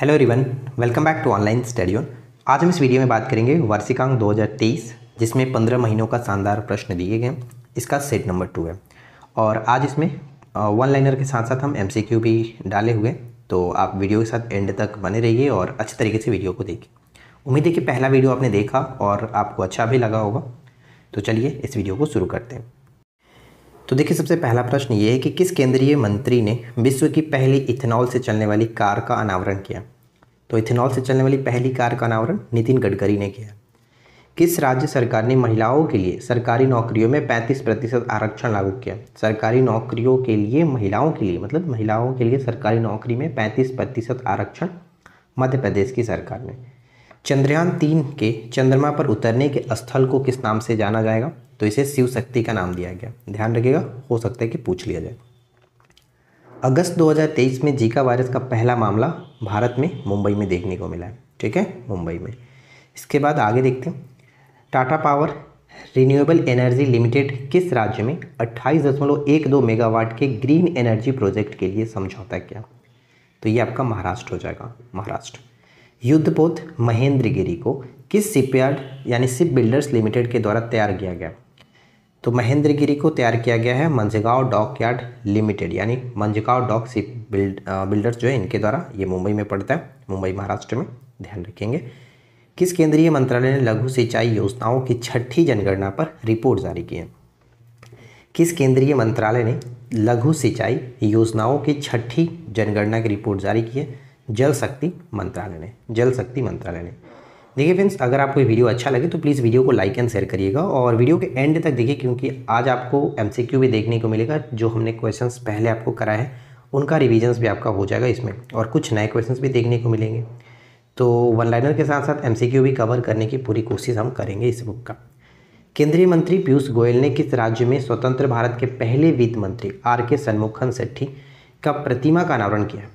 Hello रिवन welcome back to online study on आज हम इस वीडियो में बात करेंगे वार्षिकांक 2023 जिसमें 15 महीनों का शानदार प्रश्न दिए गए इसका सेट नंबर टू है। और आज इसमें वन लाइनर के साथ साथ हम एमसीक्यू भी डाले हुए तो आप वीडियो के साथ एंड तक बने रहिए और अच्छे तरीके से वीडियो को देखिए। उम्मीद है कि पहला वीडियो आपने देखा और आपको अच्छा भी लगा होगा। तो चलिए इस वीडियो को शुरू करते हैं। तो देखिए, सबसे पहला प्रश्न ये है कि किस केंद्रीय मंत्री ने विश्व की पहली इथेनॉल से चलने वाली कार का अनावरण किया? तो इथेनॉल से चलने वाली पहली कार का अनावरण नितिन गडकरी ने किया। किस राज्य सरकार ने महिलाओं के लिए सरकारी नौकरियों में 35 प्रतिशत आरक्षण लागू किया? सरकारी नौकरियों के लिए महिलाओं के लिए मतलब महिलाओं के लिए सरकारी नौकरी में 35 प्रतिशत आरक्षण मध्य प्रदेश की सरकार ने। चंद्रयान तीन के चंद्रमा पर उतरने के स्थल को किस नाम से जाना जाएगा? तो इसे शिव शक्ति का नाम दिया गया। ध्यान रखिएगा, हो सकता है कि पूछ लिया जाए। अगस्त 2023 में जीका वायरस का पहला मामला भारत में मुंबई में देखने को मिला है। ठीक है? मुंबई में। इसके बाद आगे देखते हैं। Tata power renewable energy limited किस राज्य में अट्ठाईस दशमलव एक दो मेगावाट के ग्रीन एनर्जी प्रोजेक्ट के लिए समझौता किया? तो ये आपका महाराष्ट्र हो जाएगा। महाराष्ट्र। युद्धपोत महेंद्रगिरी को किस शिपयार्ड यानी शिप बिल्डर्स लिमिटेड के द्वारा तैयार किया गया? तो महेंद्रगिरी को तैयार किया गया है मंझगांव डॉक यार्ड लिमिटेड, यानी Mazagon dock ship build builders जो है, इनके द्वारा। ये मुंबई में पड़ता है, मुंबई महाराष्ट्र में, ध्यान रखेंगे। किस केंद्रीय मंत्रालय ने लघु सिंचाई योजनाओं की छठी जनगणना पर रिपोर्ट जारी की है? किस केंद्रीय मंत्रालय ने लघु सिंचाई योजनाओं की छठी जनगणना की रिपोर्ट जारी की है? जल शक्ति मंत्रालय ने, जल शक्ति मंत्रालय ने। देखिए फ्रेंड्स अगर आपको ये वीडियो अच्छा लगे तो प्लीज़ वीडियो को लाइक एंड शेयर करिएगा और वीडियो के एंड तक देखिए क्योंकि आज आपको एमसीक्यू भी देखने को मिलेगा, जो हमने क्वेश्चंस पहले आपको कराए हैं, उनका रिविजन्स भी आपका हो जाएगा इसमें और कुछ नए क्वेश्चंस भी देखने को मिलेंगे। तो वन लाइनर के साथ साथ एम भी कवर करने की पूरी कोशिश हम करेंगे इस बुक का। केंद्रीय मंत्री पीयूष गोयल ने किस राज्य में स्वतंत्र भारत के पहले वित्त मंत्री आर के सन्मुखन सेट्ठी का प्रतिमा का अनावरण किया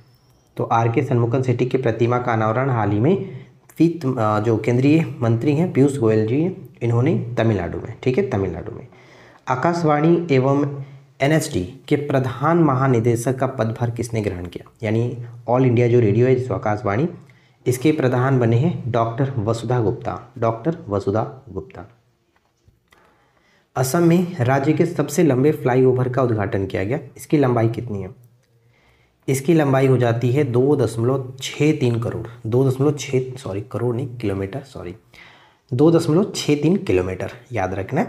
तो आर के सन्मुखन सेट्टी की प्रतिमा का अनावरण हाल ही में वित्त जो केंद्रीय मंत्री हैं, पीयूष गोयल जी इन्होंने तमिलनाडु में, ठीक है, तमिलनाडु में। आकाशवाणी एवं एनएसडी के प्रधान महानिदेशक का पदभार किसने ग्रहण किया? यानी ऑल इंडिया जो रेडियो है, जिसको आकाशवाणी, इसके प्रधान बने हैं डॉक्टर वसुधा गुप्ता, डॉक्टर वसुधा गुप्ता। असम में राज्य के सबसे लंबे फ्लाईओवर का उद्घाटन किया गया। इसकी लंबाई कितनी है? इसकी लंबाई हो जाती है दो दशमलव छः तीन करोड़। दो दशमलव छः सॉरी करोड़ नहीं, किलोमीटर सॉरी दो दशमलव छः तीन किलोमीटर, याद रखना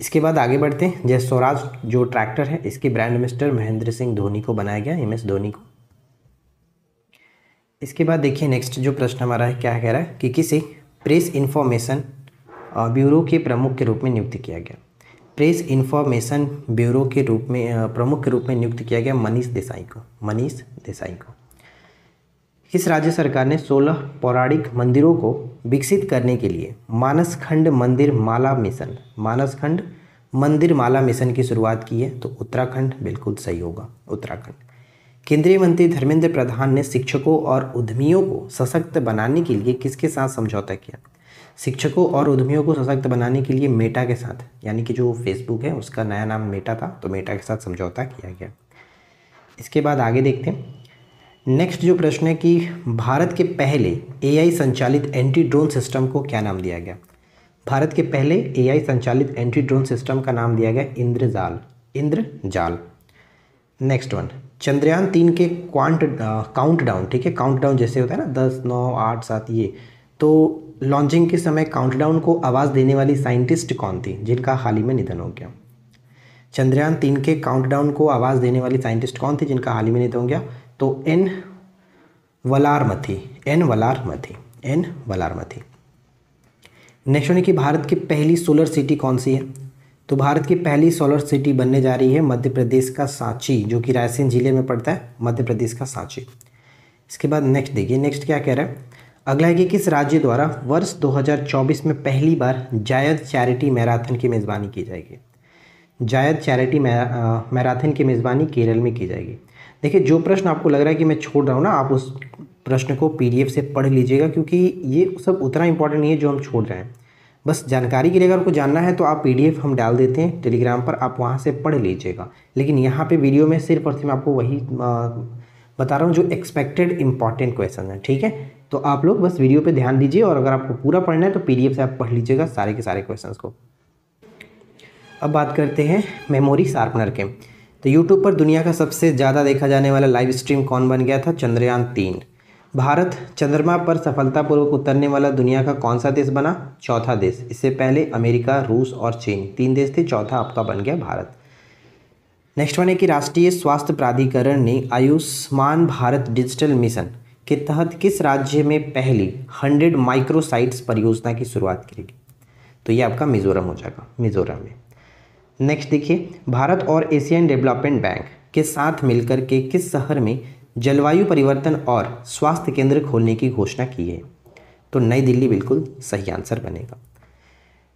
इसके बाद आगे बढ़ते हैं। जय स्वराज, जो ट्रैक्टर है, इसके ब्रांड मिस्टर महेंद्र सिंह धोनी को बनाया गया, एम एस धोनी को। इसके बाद देखिए नेक्स्ट जो प्रश्न हमारा है, क्या कह रहा है? कि किसी? प्रेस इन्फॉर्मेशन ब्यूरो के प्रमुख के रूप में नियुक्त किया गया। प्रेस इन्फॉर्मेशन ब्यूरो के रूप में प्रमुख के रूप में नियुक्त किया गया मनीष देसाई को, मनीष देसाई को। किस राज्य सरकार ने 16 पौराणिक मंदिरों को विकसित करने के लिए मानसखंड मंदिर माला मिशन, मानसखंड मंदिर माला मिशन की शुरुआत की है तो उत्तराखंड बिल्कुल सही होगा, उत्तराखंड। केंद्रीय मंत्री धर्मेंद्र प्रधान ने शिक्षकों और उद्यमियों को सशक्त बनाने के लिए किसके साथ समझौता किया? शिक्षकों और उद्यमियों को सशक्त बनाने के लिए मेटा के साथ, यानी कि जो फेसबुक है, उसका नया नाम मेटा था तो मेटा के साथ समझौता किया गया। इसके बाद आगे देखते हैं। नेक्स्ट जो प्रश्न है कि भारत के पहले एआई संचालित एंटी ड्रोन सिस्टम को क्या नाम दिया गया? भारत के पहले एआई संचालित एंटी ड्रोन सिस्टम का नाम दिया गया इंद्रजाल। इंद्रजाल। नेक्स्ट वन चंद्रयान तीन के क्वांट काउंट डाउन ठीक है? काउंट डाउन जैसे होता है ना, दस, नौ, आठ, सात, ये। तो लॉन्चिंग के समय काउंटडाउन को आवाज़ देने वाली साइंटिस्ट कौन थी, जिनका हाल ही में निधन हो गया? चंद्रयान तीन के काउंटडाउन को आवाज़ देने वाली साइंटिस्ट कौन थी, जिनका हाल ही में निधन हो गया? तो N Valarmathi N Valarmathi N Valarmathi. Next होने की भारत की पहली सोलर सिटी कौन सी है? तो भारत की पहली सोलर सिटी बनने जा रही है मध्य प्रदेश का सांची, जो कि रायसेन ज़िले में पड़ता है, मध्य प्रदेश का सांची। इसके बाद नेक्स्ट देखिए नेक्स्ट क्या कह रहा है? अगला है कि किस राज्य द्वारा वर्ष 2024 में पहली बार जायद चैरिटी मैराथन की मेज़बानी की जाएगी? जायद चैरिटी मैराथन की मेज़बानी केरल में की जाएगी। देखिए, जो प्रश्न आपको लग रहा है कि मैं छोड़ रहा हूँ ना, आप उस प्रश्न को पीडीएफ से पढ़ लीजिएगा, क्योंकि ये सब उतना इंपॉर्टेंट नहीं है जो हम छोड़ रहे हैं। बस जानकारी के लिए अगर आपको जानना है तो आप पीडीएफ हम डाल देते हैं, टेलीग्राम पर आप वहाँ से पढ़ लीजिएगा। लेकिन यहाँ पे वीडियो में सिर्फ़ और सिर्फ़ आपको वही बता रहा हूँ जो एक्सपेक्टेड इंपॉर्टेंट क्वेश्चन है, ठीक है? तो आप लोग बस वीडियो पे ध्यान दीजिए और अगर आपको पूरा पढ़ना है तो पीडीएफ से आप पढ़ लीजिएगा सारे के सारे क्वेश्चंस को। अब बात करते हैं मेमोरी शार्पनर के। तो यूट्यूब पर दुनिया का सबसे ज़्यादा देखा जाने वाला लाइव स्ट्रीम कौन बन गया था? चंद्रयान तीन। भारत चंद्रमा पर सफलतापूर्वक उतरने वाला दुनिया का कौन सा देश बना? चौथा देश। इससे पहले अमेरिका, रूस और चीन। तीन देश थे, चौथा आपका बन गया भारत। नेक्स्ट वन है कि राष्ट्रीय स्वास्थ्य प्राधिकरण ने आयुष्मान भारत डिजिटल मिशन। के तहत किस राज्य में पहली हंड्रेड माइक्रोसाइट्स परियोजना की शुरुआत करेगी तो ये आपका मिजोरम हो जाएगा, मिजोरम में। नेक्स्ट देखिए, भारत और एशियन डेवलपमेंट बैंक के साथ मिलकर के किस शहर में जलवायु परिवर्तन और स्वास्थ्य केंद्र खोलने की घोषणा की है? तो नई दिल्ली बिल्कुल सही आंसर बनेगा।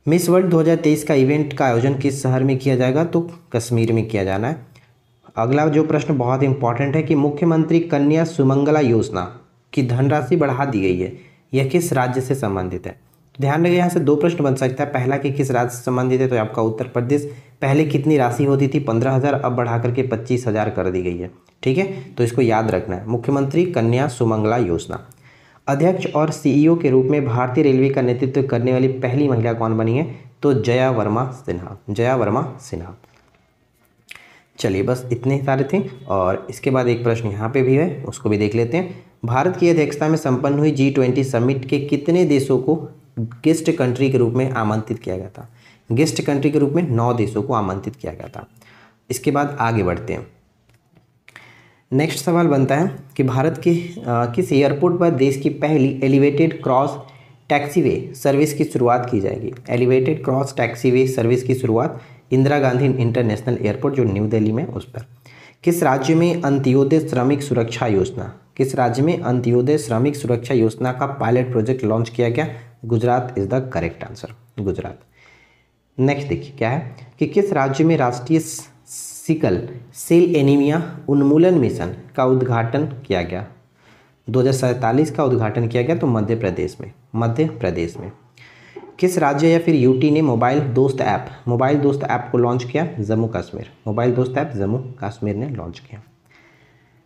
मिस वर्ल्ड 2023 का इवेंट का आयोजन किस शहर में किया जाएगा? तो कश्मीर में किया जाना है। अगला जो प्रश्न बहुत इंपॉर्टेंट है कि मुख्यमंत्री कन्या सुमंगला योजना की धनराशि बढ़ा दी गई है, यह किस राज्य से संबंधित है? ध्यान रखिए यहाँ से दो प्रश्न बन सकता है। पहला कि किस राज्य से संबंधित है तो आपका उत्तर प्रदेश। पहले कितनी राशि होती थी? पंद्रह हज़ार, अब बढ़ा करके पच्चीस हज़ार कर दी गई है। ठीक है? तो इसको याद रखना है। मुख्यमंत्री कन्या सुमंगला योजना। अध्यक्ष और सीईओ के रूप में भारतीय रेलवे का नेतृत्व करने वाली पहली महिला कौन बनी है? तो जया वर्मा सिन्हा। जया वर्मा सिन्हा। चलिए बस इतने सारे थे और इसके बाद एक प्रश्न यहाँ पे भी है उसको भी देख लेते हैं। भारत की अध्यक्षता में संपन्न हुई जी ट्वेंटी समिट के कितने देशों को गेस्ट कंट्री के रूप में आमंत्रित किया गया था? गेस्ट कंट्री के रूप में नौ देशों को आमंत्रित किया गया था। इसके बाद आगे बढ़ते हैं। नेक्स्ट सवाल बनता है कि भारत के आ, किस एयरपोर्ट पर देश की पहली एलिवेटेड क्रॉस टैक्सीवे सर्विस की शुरुआत की जाएगी? एलिवेटेड क्रॉस टैक्सीवे सर्विस की शुरुआत इंदिरा गांधी इंटरनेशनल एयरपोर्ट, जो न्यू दिल्ली में, उस पर। किस राज्य में अंत्योदय श्रमिक सुरक्षा योजना? किस राज्य में अंत्योदय श्रमिक सुरक्षा योजना का पायलट प्रोजेक्ट लॉन्च किया गया? Gujarat is the correct answer Gujarat. Next देखिए, क्या है? कि किस राज्य में राष्ट्रीय सिकल सेल एनीमिया उन्मूलन मिशन का उद्घाटन किया गया? दो का उद्घाटन किया गया तो मध्य प्रदेश में। मध्य प्रदेश में। किस राज्य या फिर यूटी ने मोबाइल दोस्त ऐप, मोबाइल दोस्त ऐप को लॉन्च किया? जम्मू कश्मीर। मोबाइल दोस्त ऐप जम्मू कश्मीर ने लॉन्च किया।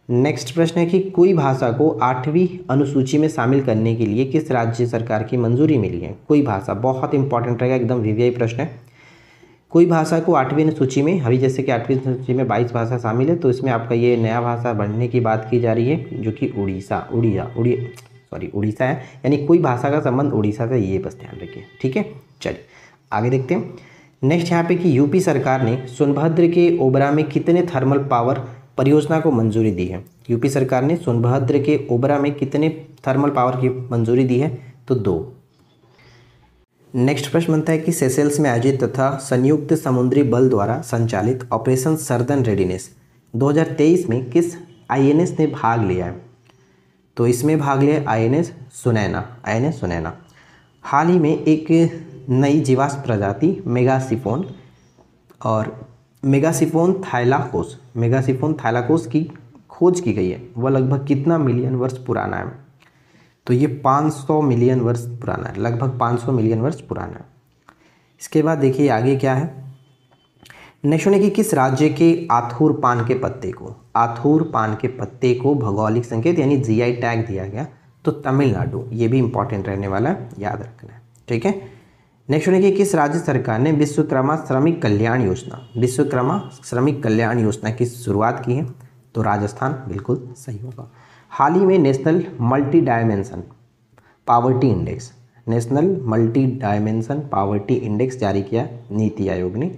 नेक्स्ट प्रश्न है कि कोई भाषा को आठवीं अनुसूची में शामिल करने के लिए किस राज्य सरकार की मंजूरी मिली है? कोई भाषा, बहुत इंपॉर्टेंट रहेगा, एकदम वीवीआई प्रश्न है। कोई भाषा को आठवीं अनुसूची में, अभी जैसे कि आठवीं अनुसूची में बाईस भाषा शामिल है तो इसमें आपका ये नया भाषा बढ़ने की बात की जा रही है, जो कि उड़ीसा, उड़िया उड़ी सॉरी, उड़ीसा है। यानी कोई भाषा का संबंध उड़ीसा से, ये बस ध्यान रखिए, ठीक है? चलिए, आगे देखते हैं। नेक्स्ट यहाँ पे कि यूपी सरकार ने सोनभद्र के ओबरा में कितने थर्मल पावर परियोजना को मंजूरी दी है? यूपी सरकार ने सोनभद्र के ओबरा में कितने थर्मल पावर की मंजूरी दी है? तो दो। नेक्स्ट प्रश्न बनता है कि सेसेल्स में आयोजित तथा संयुक्त समुद्री बल द्वारा संचालित ऑपरेशन सर्दन रेडीनेस 2023 में किस आईएनएस ने भाग लिया है? तो इसमें भाग लिया आईएनएस सुनैना आईएनएस सुनैना। हाल ही में एक नई जीवाश्म प्रजाति, मेगासिफोन, और मेगासिफोन थाइलाकोस मेगासिफोन थाइलाकोस की खोज की गई है। वह लगभग कितना मिलियन वर्ष पुराना है? तो ये 500 मिलियन वर्ष पुराना है, लगभग 500 मिलियन वर्ष पुराना है। इसके बाद देखिए आगे क्या है। नेक्स्ट है कि किस राज्य के आथूर पान के पत्ते को? आथूर पान के पत्ते को भौगोलिक संकेत यानी जीआई टैग दिया गया तो तमिलनाडु, ये भी इंपॉर्टेंट रहने वाला, याद रखना है ठीक है? नेक्स्ट होने की किस राज्य सरकार ने विश्वकर्मा श्रमिक कल्याण योजना, विश्वकर्मा श्रमिक कल्याण योजना की शुरुआत की है? तो राजस्थान, बिल्कुल सही होगा। हाल ही में national multi dimension poverty index, national multi dimension poverty index जारी किया नीति आयोग ने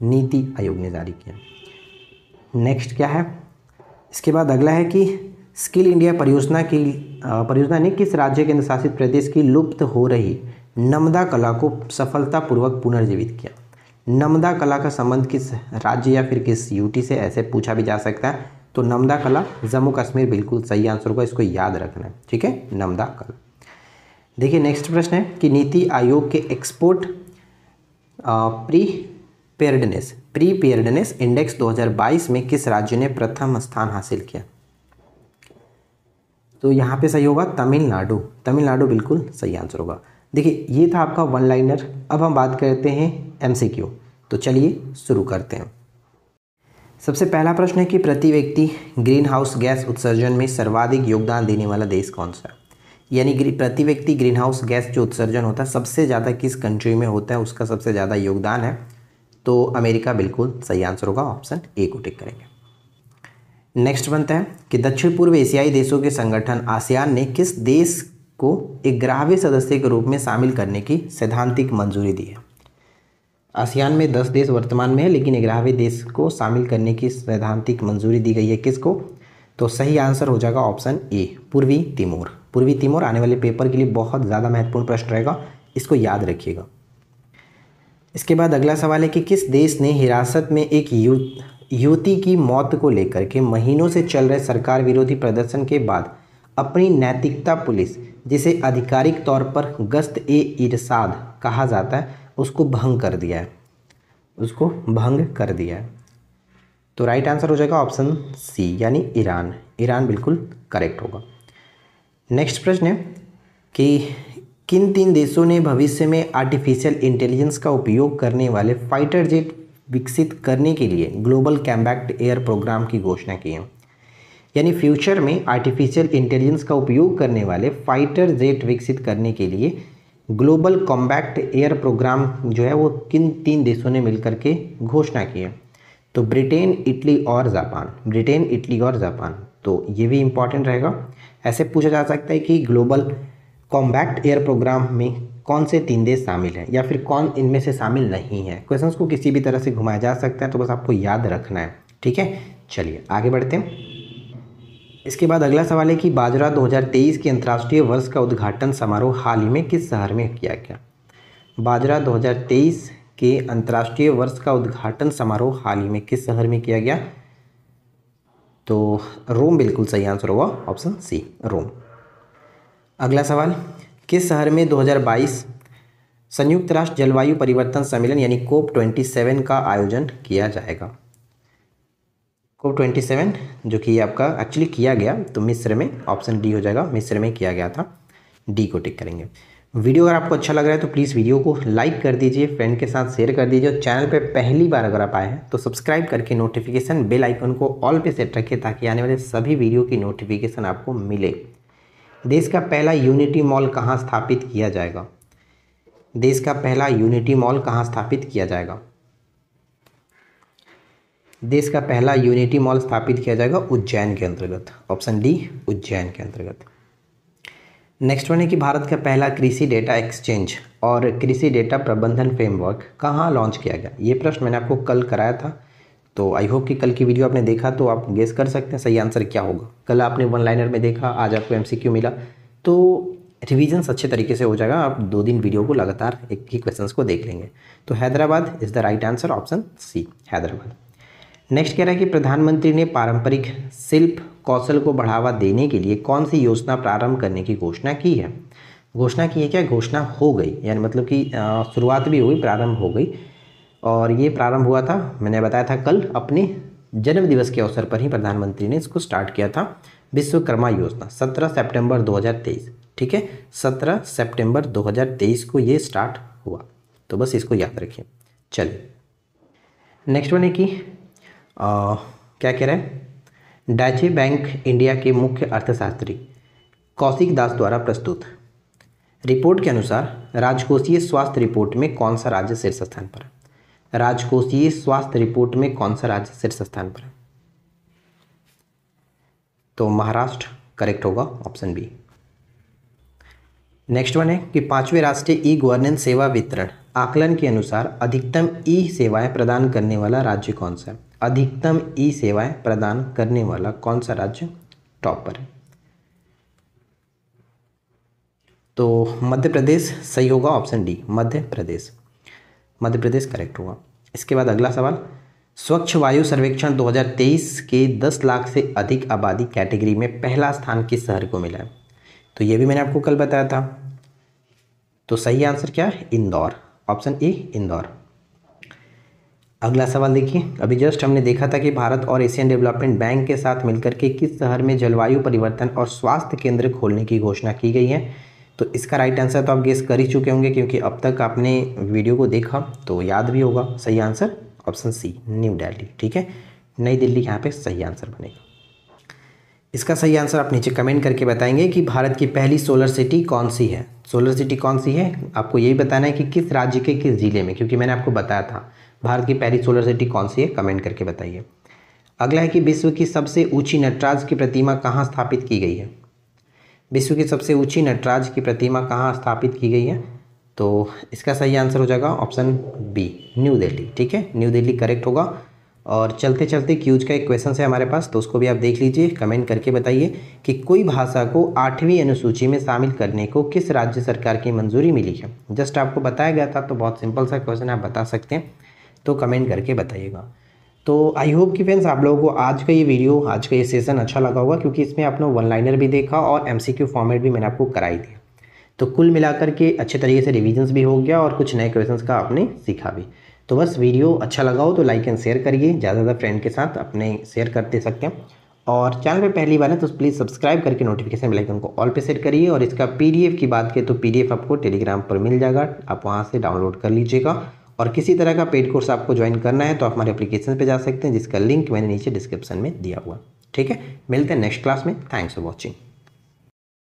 नीति आयोग ने जारी किया। नेक्स्ट क्या है? इसके बाद अगला है कि स्किल इंडिया परियोजना की परियोजना ने किस राज्य केंद्र शासित प्रदेश की लुप्त हो रही नमदा कला को सफलतापूर्वक पुनर्जीवित किया। नमदा कला का संबंध किस राज्य या फिर किस यूटी से ऐसे पूछा भी जा सकता है? तो नमदा कला, जम्मू कश्मीर, बिल्कुल सही आंसर होगा, इसको याद रखना है, ठीक है? नमदा कला। देखिए नेक्स्ट प्रश्न है कि नीति आयोग के एक्सपोर्ट प्री पेयर्डनेस प्री पेयर्डनेस इंडेक्स 2022 में किस राज्य ने प्रथम स्थान हासिल किया? तो यहाँ पे सही होगा तमिलनाडु। तमिलनाडु बिल्कुल सही आंसर होगा। देखिए, ये था आपका वन लाइनर अब हम बात करते हैं एमसीक्यू तो चलिए शुरू करते हैं। सबसे पहला प्रश्न है कि प्रति व्यक्ति ग्रीन हाउस गैस उत्सर्जन में सर्वाधिक योगदान देने वाला देश कौन सा है? यानी प्रति व्यक्ति ग्रीन हाउस गैस जो उत्सर्जन होता है, सबसे ज़्यादा किस कंट्री में होता है, उसका सबसे ज़्यादा योगदान है? तो अमेरिका बिल्कुल सही आंसर होगा ऑप्शन ए को टिक करेंगे। नेक्स्ट बनता है कि दक्षिण पूर्व एशियाई देशों के संगठन आसियान ने किस देश को एक ग्राह्य सदस्य के रूप में शामिल करने की सैद्धांतिक मंजूरी दी है? आसियान में दस देश वर्तमान में है, लेकिन ग्राह्य देश को शामिल करने की सैद्धांतिक मंजूरी दी गई है किसको? तो सही आंसर हो जाएगा ऑप्शन ए पूर्वी तिमोर। पूर्वी तिमोर आने वाले पेपर के लिए बहुत ज़्यादा महत्वपूर्ण प्रश्न रहेगा, इसको याद रखिएगा। इसके बाद अगला सवाल है कि किस देश ने हिरासत में एक युवती की मौत को लेकर के महीनों से चल रहे सरकार विरोधी प्रदर्शन के बाद अपनी नैतिकता पुलिस, जिसे आधिकारिक तौर पर गश्त ए इरसाद कहा जाता है, उसको भंग कर दिया है। उसको भंग कर दिया है। तो राइट आंसर हो जाएगा ऑप्शन सी यानी ईरान। ईरान बिल्कुल करेक्ट होगा। नेक्स्ट प्रश्न है कि किन तीन देशों ने भविष्य में आर्टिफिशियल इंटेलिजेंस का उपयोग करने वाले फाइटर जेट विकसित करने के लिए ग्लोबल कैम्बैक्ट एयर प्रोग्राम की घोषणा की है? यानी फ्यूचर में आर्टिफिशियल इंटेलिजेंस का उपयोग करने वाले फाइटर जेट विकसित करने के लिए ग्लोबल कॉम्बैक्ट एयर प्रोग्राम जो है वो किन तीन देशों ने मिलकर के घोषणा की है? तो ब्रिटेन, इटली और जापान। ब्रिटेन, इटली और जापान। तो ये भी इंपॉर्टेंट रहेगा। ऐसे पूछा जा सकता है कि ग्लोबल कॉम्बैक्ट एयर प्रोग्राम में कौन से तीन देश शामिल हैं? या फिर कौन इनमें से शामिल नहीं है? क्वेश्चंस को किसी भी तरह से घुमाया जा सकता है तो बस आपको याद रखना है, ठीक है? चलिए, आगे बढ़ते हैं। इसके बाद अगला सवाल है कि बाजरा 2023 के अंतर्राष्ट्रीय वर्ष का उद्घाटन समारोह हाल ही में किस शहर में किया गया? बाजरा 2023 के अंतर्राष्ट्रीय वर्ष का उद्घाटन समारोह हाल ही में किस शहर में किया गया? तो रोम, बिल्कुल सही आंसर होगा, ऑप्शन सी, रोम। अगला सवाल, किस शहर में 2022 संयुक्त राष्ट्र जलवायु परिवर्तन सम्मेलन यानी कोप 27 का आयोजन किया जाएगा? कोप 27 जो कि आपका एक्चुअली किया गया तो मिस्र में ऑप्शन डी हो जाएगा। मिस्र में किया गया था डी को टिक करेंगे। वीडियो अगर आपको अच्छा लग रहा है तो प्लीज़ वीडियो को लाइक कर दीजिए फ्रेंड के साथ शेयर कर दीजिए, और चैनल पे पहली बार अगर आप आए हैं तो सब्सक्राइब करके नोटिफिकेशन बेल आइकन को ऑल पे सेट रखिए, ताकि आने वाले सभी वीडियो की नोटिफिकेशन आपको मिले। देश का पहला यूनिटी मॉल कहाँ स्थापित किया जाएगा? देश का पहला यूनिटी मॉल कहाँ स्थापित किया जाएगा? देश का पहला यूनिटी मॉल स्थापित किया जाएगा उज्जैन के अंतर्गत। ऑप्शन डी, उज्जैन के अंतर्गत। नेक्स्ट वन है कि भारत का पहला कृषि डेटा एक्सचेंज और कृषि डेटा प्रबंधन फ्रेमवर्क कहाँ लॉन्च किया गया? ये प्रश्न मैंने आपको कल कराया था। तो आई होप कि कल की वीडियो आपने देखा तो आप गेस कर सकते हैं सही आंसर क्या होगा। कल आपने वन लाइनर में देखा, आज आपको एमसीक्यू मिला। तो रिविजन्स अच्छे तरीके से हो जाएगा, आप दो दिन वीडियो को लगातार एक ही क्वेश्चंस को देख लेंगे। तो Hyderabad is the right answer option C Hyderabad. Next कह रहा है कि प्रधानमंत्री ने पारंपरिक शिल्प कौशल को बढ़ावा देने के लिए कौन सी योजना प्रारंभ करने की घोषणा की है? घोषणा की है क्या? घोषणा हो गई, यानी मतलब कि शुरुआत भी हो गई प्रारंभ हो गई। और ये प्रारंभ हुआ था, मैंने बताया था कल, अपने जन्म दिवस के अवसर पर ही प्रधानमंत्री ने इसको स्टार्ट किया था, विश्वकर्मा योजना 17 सितंबर 2023 ठीक है? 17 सितंबर 2023 को ये स्टार्ट हुआ। तो बस इसको याद रखिए। चलिए नेक्स्ट वन है कि क्या कह रहे हैं? डाचे बैंक इंडिया के मुख्य अर्थशास्त्री कौशिक दास द्वारा प्रस्तुत। रिपोर्ट के अनुसार, राजकोषीय स्वास्थ्य रिपोर्ट में कौन सा राज्य शीर्ष स्थान पर है? राजकोषीय स्वास्थ्य रिपोर्ट में कौन सा राज्य शीर्ष स्थान पर है? तो महाराष्ट्र करेक्ट होगा ऑप्शन बी नेक्स्ट वन है कि पाँचवें राष्ट्रीय ई गवर्नेंस सेवा वितरण, आकलन के अनुसार अधिकतम ई सेवाएँ प्रदान करने वाला राज्य कौन सा है? अधिकतम ई सेवाएँ प्रदान करने वाला कौन सा राज्य टॉप पर है? तो मध्य प्रदेश सही होगा option D Madhya Pradesh. Madhya Pradesh correct होगा इसके बाद अगला सवाल, स्वच्छ वायु सर्वेक्षण 2023 के 10 लाख से अधिक आबादी कैटेगरी में पहला स्थान किस शहर को मिला है? तो ये भी मैंने आपको कल बताया था। तो सही आंसर क्या है? इंदौर। Option A, Indore. अगला सवाल देखिए। अभी जस्ट हमने देखा था कि भारत और एशियन डेवलपमेंट बैंक के साथ मिलकर के किस शहर में जलवायु परिवर्तन और स्वास्थ्य केंद्र खोलने की घोषणा की गई है। तो इसका राइट आंसर तो आप गेस कर ही चुके होंगे क्योंकि अब तक आपने वीडियो को देखा तो याद भी होगा, सही answer option C new Delhi ठीक है? नई दिल्ली यहाँ पे सही आंसर बनेगा। इसका सही आंसर आप नीचे कमेंट करके बताएँगे कि भारत की पहली सोलर सिटी कौन सी है? सोलर सिटी कौन सी है? आपको यही बताना है कि किस राज्य के किस ज़िले में, क्योंकि मैंने आपको बताया था। भारत की पहली सोलर सिटी कौन सी है? कमेंट करके बताइए। अगला है कि विश्व की सबसे ऊँची नटराज की प्रतिमा कहाँ स्थापित की गई है? विश्व की सबसे ऊँची नटराज की प्रतिमा कहाँ स्थापित की गई है? तो इसका सही आंसर हो जाएगा ऑप्शन बी, न्यू दिल्ली। ठीक है? न्यू दिल्ली करेक्ट होगा। और चलते चलते क्यूज का एक क्वेश्चन है हमारे पास तो उसको भी आप देख लीजिए, कमेंट करके बताइए कि कोई भाषा को आठवीं अनुसूची में शामिल करने को किस राज्य सरकार की मंजूरी मिली है? जस्ट आपको बताया गया था तो बहुत सिंपल सा क्वेश्चन आप बता सकते हैं तो कमेंट करके बताइएगा। तो आई होप कि फ्रेंड्स आप लोगों को आज का ये वीडियो आज का ये सेशन अच्छा लगा होगा, क्योंकि इसमें आपने वन लाइनर भी देखा और एमसीक्यू फॉर्मेट भी मैंने आपको कराई दिया तो कुल मिलाकर के अच्छे तरीके से रिविजन्स भी हो गया और कुछ नए क्वेश्चंस का आपने सीखा भी। तो बस वीडियो अच्छा लगा हो तो लाइक एंड शेयर करिए, ज़्यादा ज़्यादा फ्रेंड के साथ अपने शेयर करते सकते हैं और चैनल पे पहली बार है तो प्लीज़ सब्सक्राइब करके नोटिफिकेशन बेल आइकन को ऑल पे सेट करिए और इसका पीडीएफ की बात करें तो पीडीएफ आपको टेलीग्राम पर मिल जाएगा, आप वहाँ से डाउनलोड कर लीजिएगा। और किसी तरह का पेड कोर्स आपको ज्वाइन करना है तो आप हमारे एप्लीकेशन पे जा सकते हैं, जिसका लिंक मैंने नीचे डिस्क्रिप्शन में दिया हुआ। ठीक है? मिलते हैं नेक्स्ट क्लास में। Thanks for watching